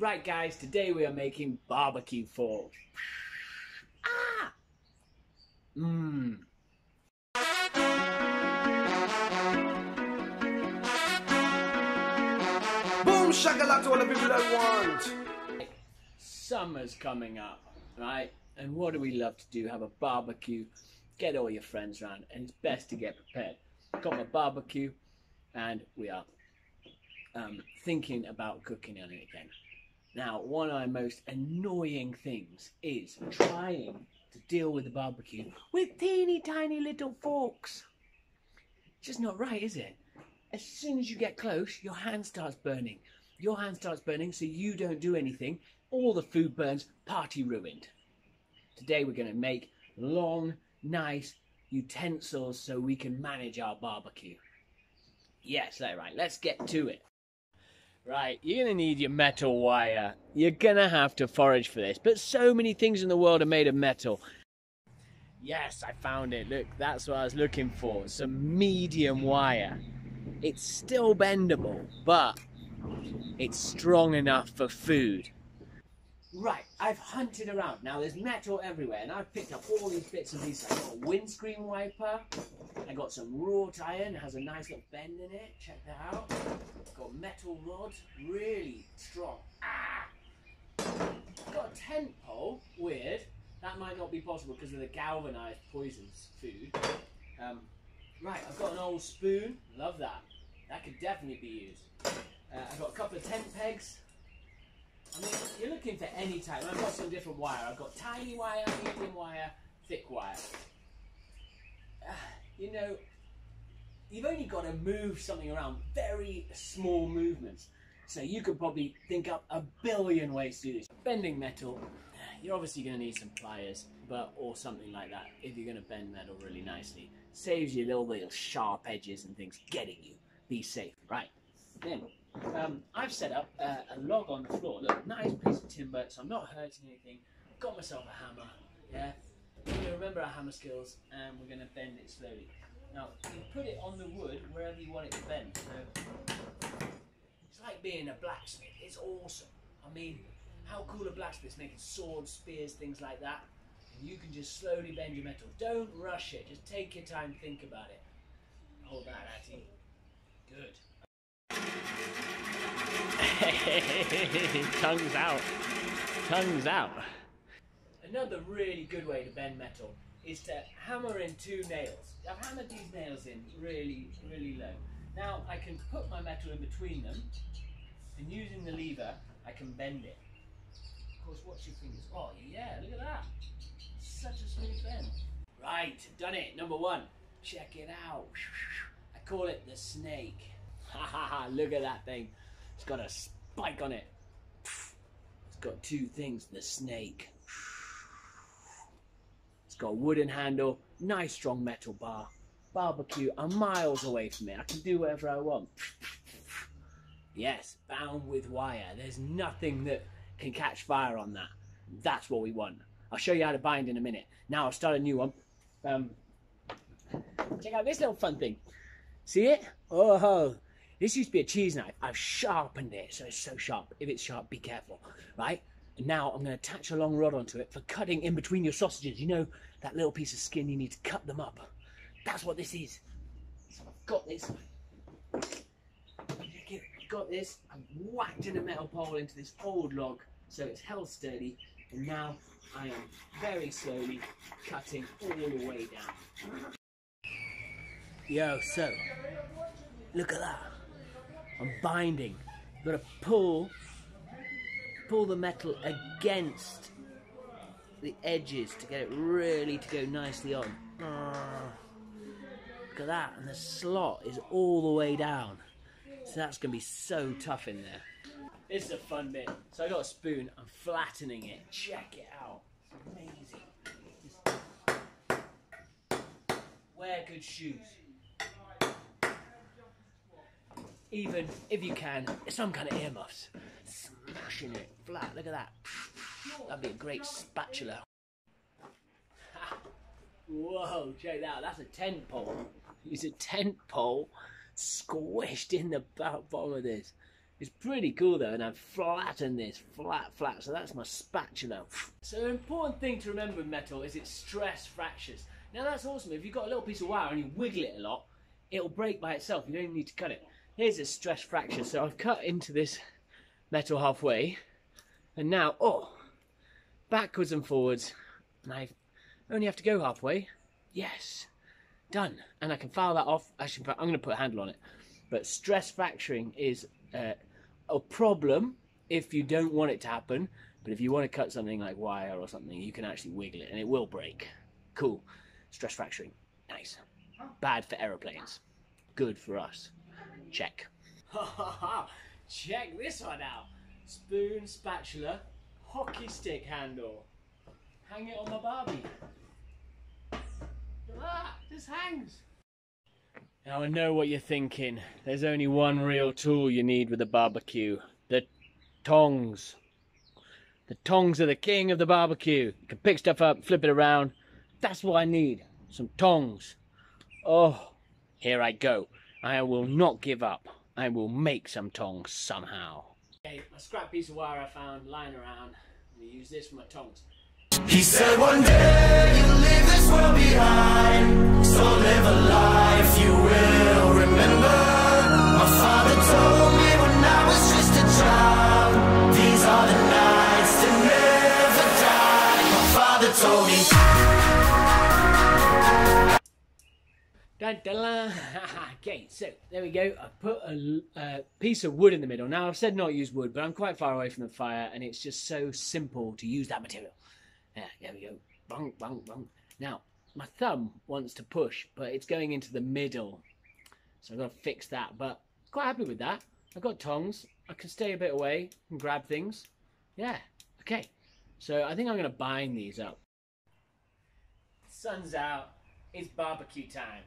Right, guys, today we are making barbecue fork. Ah! Mmm. Boom shakalaka to all the people that want. Summer's coming up, right? And what do we love to do? Have a barbecue, get all your friends round, and it's best to get prepared. Got my barbecue, and we are um, thinking about cooking on it again. Now, one of my most annoying things is trying to deal with the barbecue with teeny tiny little forks. It's just not right, is it? As soon as you get close, your hand starts burning. Your hand starts burning, so you don't do anything. All the food burns, party ruined. Today we're going to make long, nice utensils so we can manage our barbecue. Yes, that's right. Let's get to it. Right, you're going to need your metal wire. You're going to have to forage for this, but so many things in the world are made of metal. Yes, I found it. Look, that's what I was looking for. Some medium wire. It's still bendable, but it's strong enough for food. Right, I've hunted around. Now there's metal everywhere, and I've picked up all these bits and pieces. I've got a windscreen wiper. I got some wrought iron, it has a nice little bend in it. Check that out. Got metal rods, really strong. Ah! Got a tent pole. Weird. That might not be possible because of the galvanized poisons food. Um, right, I've got an old spoon. Love that. That could definitely be used. Uh, I've got a couple of tent pegs. I mean, you're looking for any type. I've got some different wire. I've got tiny wire, medium wire, thick wire. Uh, you know, you've only got to move something around, very small movements. So you could probably think up a billion ways to do this. Bending metal, you're obviously going to need some pliers, but or something like that if you're going to bend metal really nicely. Saves you a little little sharp edges and things getting you. Be safe, right? Then um, I've set up a log on the floor. Look, nice piece of timber, so I'm not hurting anything. Got myself a hammer. Yeah, we're going to remember our hammer skills, and we're going to bend it slowly. Now you put it on the wood wherever you want it to bend. So it's like being a blacksmith. It's awesome. I mean, how cool are blacksmiths making swords, spears, things like that? And you can just slowly bend your metal. Don't rush it. Just take your time, think about it. Hold that, Atty. Good. Tongues out. Tongues out. Another really good way to bend metal is to hammer in two nails. I've hammered these nails in really, really low. Now I can put my metal in between them and using the lever I can bend it. Of course, watch your fingers. Oh yeah, look at that. Such a smooth bend. Right, done it. Number one. Check it out. I call it the snake. Ha ha ha, look at that thing. It's got a spike on it. It's got two things, the snake. It's got a wooden handle, nice strong metal bar. Barbecue, I'm miles away from it. I can do whatever I want. Yes, bound with wire. There's nothing that can catch fire on that. That's what we want. I'll show you how to bind in a minute. Now I'll start a new one. Um, check out this little fun thing. See it? Oh, this used to be a cheese knife. I've sharpened it so it's so sharp. If it's sharp, be careful, right? And now I'm going to attach a long rod onto it for cutting in between your sausages. You know that little piece of skin you need to cut them up. That's what this is. So I've got this. I've got this. I've whacked in a metal pole into this old log so it's held sturdy. And now I am very slowly cutting all the way down. Yo, so look at that. I'm binding. I've got to pull pull the metal against the edges to get it really to go nicely on. Look at that, and the slot is all the way down. So that's going to be so tough in there. This is a fun bit. So I got a spoon, I'm flattening it. Check it out. It's amazing. Wear good shoes. Even if you can, some kind of earmuffs. Smashing it flat. Look at that. That'd be a great spatula. Whoa, check that out. That's a tent pole. It's a tent pole squished in the bottom of this. It's pretty cool though, and I've flattened this flat, flat. So that's my spatula. So an important thing to remember with metal is it stress fractures. Now that's awesome. If you've got a little piece of wire and you wiggle it a lot, it'll break by itself. You don't even need to cut it. Here's a stress fracture. So I've cut into this metal halfway, and now oh, backwards and forwards, and I only have to go halfway. Yes, done. And I can file that off. Actually, I'm going to put a handle on it. But stress fracturing is uh, a problem if you don't want it to happen. But if you want to cut something like wire or something, you can actually wiggle it and it will break. Cool. Stress fracturing. Nice. Bad for aeroplanes. Good for us. Check. Check this one out. Spoon, spatula, hockey stick handle. Hang it on my Barbie. That, just hangs. Now I know what you're thinking. There's only one real tool you need with a barbecue. The tongs. The tongs are the king of the barbecue. You can pick stuff up, flip it around. That's what I need. Some tongs. Oh, here I go. I will not give up. I will make some tongs somehow. Okay, a scrap piece of wire I found lying around. I'm going to use this for my tongs. He said one day you'll leave this world behind. So live a life you will remember. My father told me okay, so there we go. I put a, a uh, piece of wood in the middle. Now I've said not use wood, but I'm quite far away from the fire, and it's just so simple to use that material. Yeah, there we go. Bung, bung, bung. Now my thumb wants to push, but it's going into the middle, so I've got to fix that. But quite happy with that. I've got tongs. I can stay a bit away and grab things. Yeah. Okay. So I think I'm going to bind these up. Sun's out. It's barbecue time.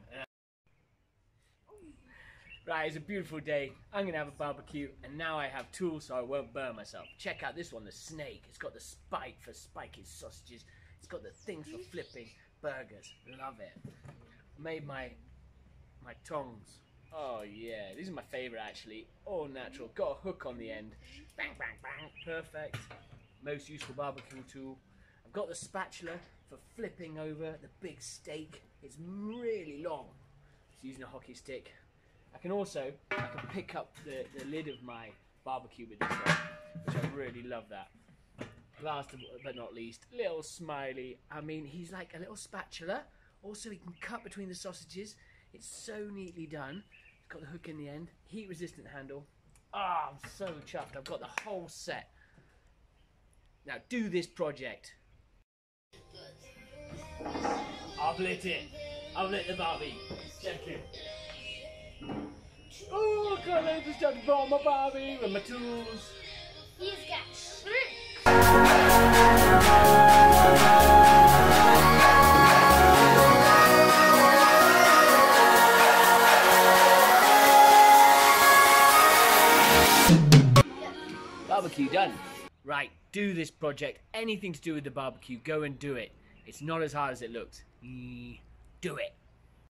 Right, it's a beautiful day. I'm gonna have a barbecue, and now I have tools so I won't burn myself. Check out this one, the snake. It's got the spike for spiking sausages. It's got the things for flipping burgers. Love it. Made my my tongs. Oh yeah, these are my favorite actually. All natural. Got a hook on the end. Bang, bang, bang. Perfect. Most useful barbecue tool. I've got the spatula for flipping over the big steak. It's really long. Just using a hockey stick. I can also I can pick up the, the lid of my barbecue with this one, which I really love that. Last but not least, little smiley. I mean, he's like a little spatula. Also, he can cut between the sausages. It's so neatly done. It's got the hook in the end, heat resistant handle. Ah, I'm so chuffed. I've got the whole set. Now do this project. I've lit it. I've lit the Barbie. Check it. Oh, God, I just jumped from my Barbie with my tools. He's got shrimp. Barbecue done. Right, do this project. Anything to do with the barbecue, go and do it. It's not as hard as it looks. Mm, Do it.